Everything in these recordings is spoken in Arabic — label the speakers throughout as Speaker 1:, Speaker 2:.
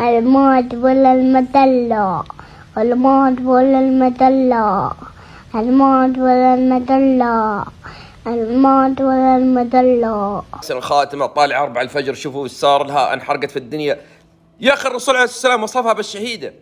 Speaker 1: الموت ولا المدلة. الموت ولا المدلة. الموت ولا المدلة. الموت ولا المدلة.
Speaker 2: حسن الخاتمة طالع أربع الفجر شوفوا إيش صار لها انحرقت في الدنيا. يا أخي الرسول عليه والسلام وصفها بالشهيدة.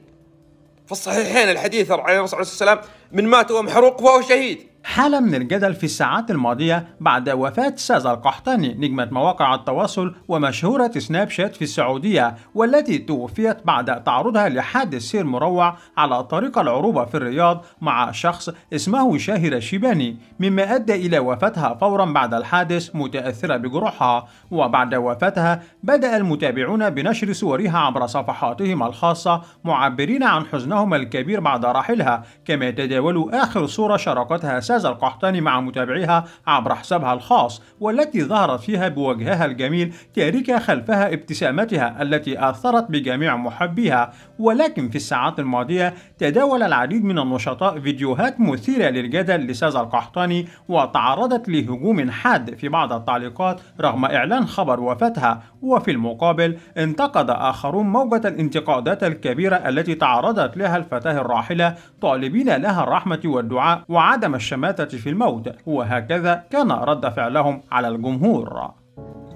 Speaker 2: في الصحيحين الحديث عن الرسول عليه والسلام من مات وهو محروق فهو شهيد.
Speaker 3: حالة من الجدل في الساعات الماضية بعد وفاة سازا القحطاني نجمة مواقع التواصل ومشهورة سناب شات في السعودية والتي توفيت بعد تعرضها لحادث سير مروع على طريق العروبة في الرياض مع شخص اسمه شاهر الشيباني مما أدى إلى وفاتها فورا بعد الحادث متأثرة بجروحها. وبعد وفاتها بدأ المتابعون بنشر صورها عبر صفحاتهم الخاصة معبرين عن حزنهم الكبير بعد رحلها كما تداولوا آخر صورة شاركتها سازا القحطاني مع متابعيها عبر حسابها الخاص والتي ظهرت فيها بوجهها الجميل تاركة خلفها ابتسامتها التي أثرت بجميع محبيها. ولكن في الساعات الماضية تداول العديد من النشطاء فيديوهات مثيرة للجدل لسازا القحطاني وتعرضت لهجوم حاد في بعض التعليقات رغم إعلان خبر وفاتها. وفي المقابل انتقد آخرون موجة الانتقادات الكبيرة التي تعرضت لها الفتاة الراحلة طالبين لها الرحمة والدعاء وعدم الشماتة في الموت وهكذا كان رد فعلهم على الجمهور.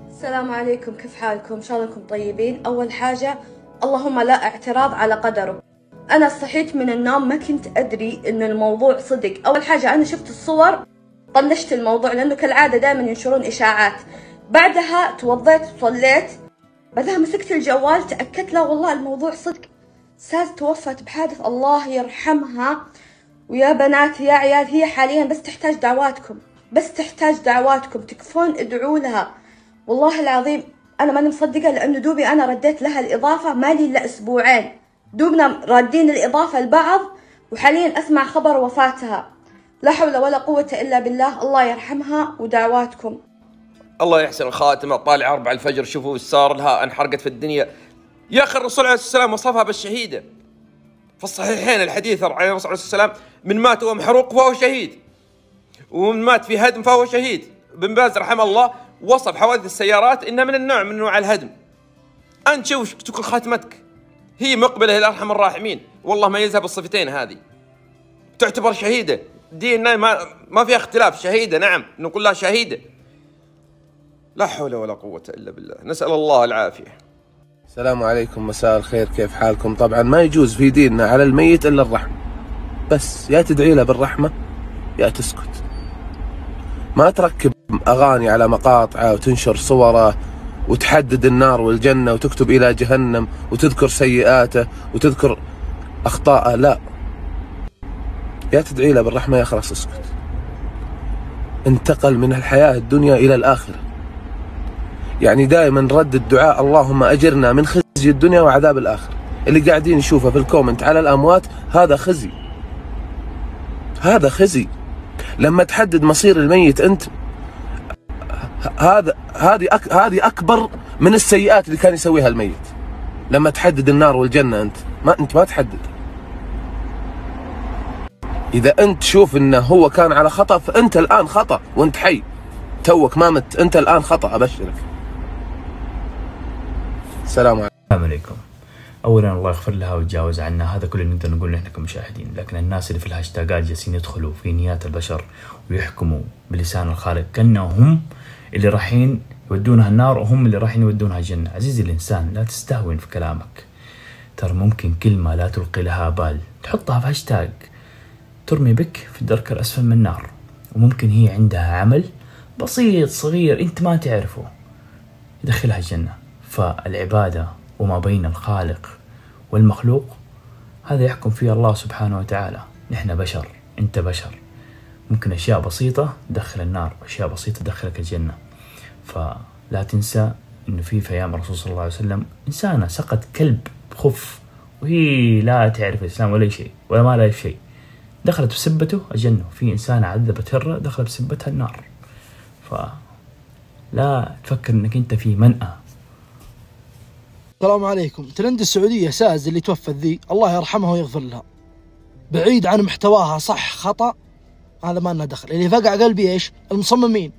Speaker 4: السلام عليكم كيف حالكم؟ إن شاء الله أنكم طيبين. أول حاجة اللهم لا اعتراض على قدره أنا صحيت من النوم ما كنت أدري إن الموضوع صدق. أول حاجة أنا شفت الصور طنشت الموضوع لأنه كالعادة دائما ينشرون إشاعات. بعدها توضيت وصليت بعدها مسكت الجوال تأكدت لا والله الموضوع صدق. ساز توفت بحادث الله يرحمها. ويا بنات يا عيال هي حاليا بس تحتاج دعواتكم بس تحتاج دعواتكم تكفون ادعوا لها. والله العظيم أنا ماني مصدقة لأنه دوبي أنا رديت لها الإضافة مالي إلا أسبوعين. دوبنا رادين الإضافة لبعض وحاليا أسمع خبر وفاتها. لا حول ولا قوة إلا بالله الله يرحمها ودعواتكم.
Speaker 2: الله يحسن الخاتمة طالع أربع الفجر شوفوا إيش صار لها انحرقت في الدنيا. يا أخي الرسول عليه الصلاة والسلام وصفها بالشهيدة. في الصحيحين الحديث عن الرسول عليه والسلام من مات وهو محروق فهو شهيد. ومن مات في هدم فهو شهيد. بن باز رحمه الله وصف حوادث السيارات إنها من النوع من انواع الهدم. أنت شوف تكون خاتمتك؟ هي مقبلة إلى ارحم الراحمين. والله ما يذهب الصفتين هذه. تعتبر شهيدة. ديننا ما ما فيها اختلاف. شهيدة نعم. نقول لها شهيدة. لا حول ولا قوة إلا بالله. نسأل الله العافية.
Speaker 5: السلام عليكم مساء الخير كيف حالكم؟ طبعا ما يجوز في ديننا على الميت إلا الرحمة. بس يا تدعي له بالرحمة يا تسكت. ما تركب أغاني على مقاطعه وتنشر صوره وتحدد النار والجنة وتكتب إلى جهنم وتذكر سيئاته وتذكر أخطاءه لا. يا تدعي له بالرحمة يا خلاص اسكت. انتقل من الحياة الدنيا إلى الآخرة. يعني دائما رد الدعاء اللهم أجرنا من خزي الدنيا وعذاب الآخرة. اللي قاعدين نشوفه في الكومنت على الأموات هذا خزي. هذا خزي. لما تحدد مصير الميت أنت هذا هذه أك هذه أكبر من السيئات اللي كان يسويها الميت. لما تحدد النار والجنة أنت. ما أنت ما تحدد. إذا أنت تشوف إنه هو كان على خطأ فأنت الآن خطأ وأنت حي. توك ما مت أنت الآن خطأ أبشرك. السلام عليكم.
Speaker 6: السلام عليكم. اولا الله يغفر لها ويتجاوز عنا. هذا كل اللي نقدر نقوله إحنا كمشاهدين لكن الناس اللي في الهاشتاجات جالسين يدخلوا في نيات البشر ويحكموا بلسان الخالق كأنهم هم اللي رايحين يودونها النار وهم اللي رايحين يودونها الجنة. عزيزي الإنسان لا تستهون في كلامك. ترى ممكن كلمة لا تلقي لها بال. تحطها في هاشتاج ترمي بك في الدرك الأسفل من النار. وممكن هي عندها عمل بسيط صغير أنت ما تعرفه. يدخلها الجنة. فالعباده وما بين الخالق والمخلوق هذا يحكم فيه الله سبحانه وتعالى. نحن بشر أنت بشر. ممكن أشياء بسيطة تدخل النار واشياء بسيطة تدخلك الجنة. فلا تنسى انه في في أيام الرسول صلى الله عليه وسلم إنسانة سقط كلب بخف وهي لا تعرف الإسلام ولا شيء ولا ما لها شيء. دخلت بسبته الجنة في إنسانة عذبت هرة دخلت بسبتها النار. فلا تفكر إنك أنت في منأى.
Speaker 7: السلام عليكم. ترند السعودية ساز اللي توفت ذي الله يرحمها ويغفر لها بعيد عن محتواها صح؟ خطأ؟ هذا ما لنا دخل. اللي فقع قلبي إيش؟ المصممين.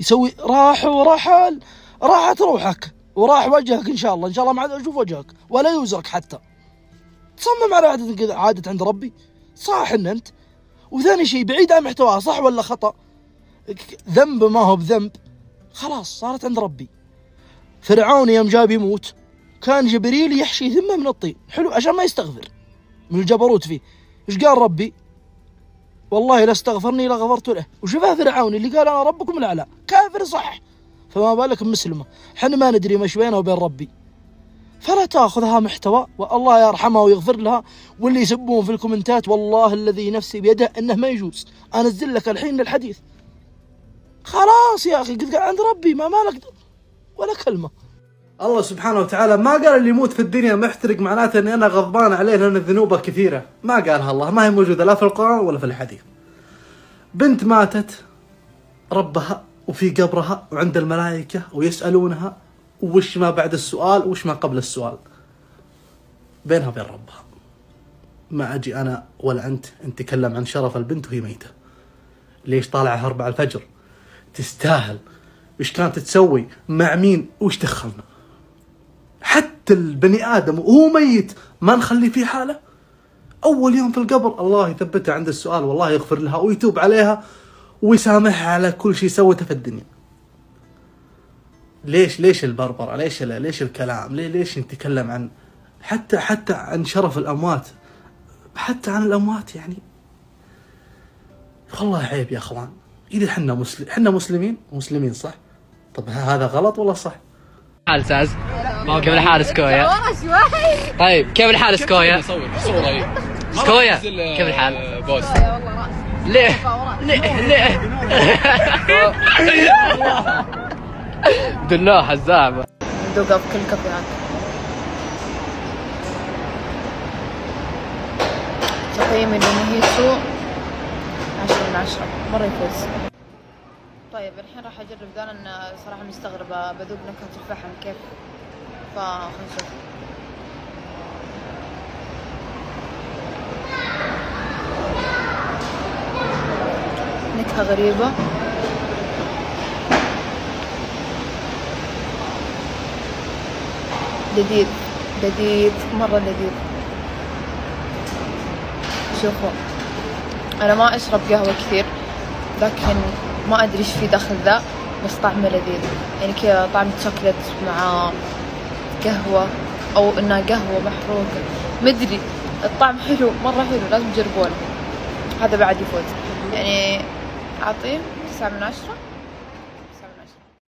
Speaker 7: يسوي راح ورحل. راحت روحك. وراح وجهك إن شاء الله. إن شاء الله ما عاد أشوف وجهك. ولا يوزرك حتى. تصمم على عادة كذا. عادة عند ربي. صح إن أنت. وثاني شيء بعيد عن محتواها صح ولا خطأ؟ ذنب ما هو بذنب. خلاص صارت عند ربي. فرعون يوم جاب يموت كان جبريل يحشي ذمة من الطين. حلو عشان ما يستغفر. من الجبروت فيه. إيش قال ربي؟ والله لا استغفرني لغفرت له. وشوفها فرعون اللي قال أنا ربكم الأعلى. كافر صح. فما بالك مسلمه إحنا ما ندري مش بينه وبين ربي. فلا تأخذها محتوى والله يرحمها ويغفر لها. واللي يسبون في الكومنتات والله الذي نفسي بيده إنه ما يجوز. أنزل لك الحين الحديث. خلاص يا أخي قد عند ربي ما مالك؟ ولا كلمة.
Speaker 8: الله سبحانه وتعالى ما قال اللي يموت في الدنيا محترق معناته إني أنا غضبان عليه لأن ذنوبه كثيرة. ما قالها الله. ما هي موجودة لا في القرآن ولا في الحديث. بنت ماتت ربها وفي قبرها وعند الملائكة ويسألونها وش ما بعد السؤال وش ما قبل السؤال. بينها وبين ربها. ما أجي أنا ولا أنت نتكلم عن شرف البنت وهي ميتة. ليش طالعة أربع الفجر؟ تستاهل. إيش كانت تسوي؟ مع مين؟ وش دخلنا؟ حتى البني آدم وهو ميت ما نخلي فيه حالة؟ أول يوم في القبر الله يثبتها عند السؤال والله يغفر لها ويتوب عليها ويسامحها على كل شيء سوته في الدنيا. ليش ليش البربرة؟ ليش ليش الكلام؟ ليش نتكلم عن حتى حتى عن شرف الأموات. حتى عن الأموات يعني. والله عيب يا أخوان. إذا حنا مسلم حنا مسلمين. مسلمين صح؟ طب هذا غلط ولا صح؟
Speaker 9: حال ساز. كيف الحال سكويا؟ طيب كيف الحال سكويا؟ سكويا كيف الحال؟ بوس ليه؟ ليه؟ ليه؟ بالله حزام
Speaker 10: ندوقها في كل كافيهات تقييمي لموهيتو عشرة من عشرة. مرة يفوز. طيب الحين راح أجرب. ذا لأن صراحة مستغربة. بذوق نكهة الفحم كيف؟ فخلنا نشوف نكهة غريبة. لذيذ لذيذ مرة لذيذ شوفوا. أنا ما أشرب قهوة كثير لكن ما أدري إيش في داخل ذا بس طعمه لذيذ. يعني كذا طعم شوكليت مع قهوة أو إنها قهوة محروقة مدري الطعم حلو مرة حلو لازم تجربونه. هذا بعد يفوت يعني أعطيه تسعة من عشرة.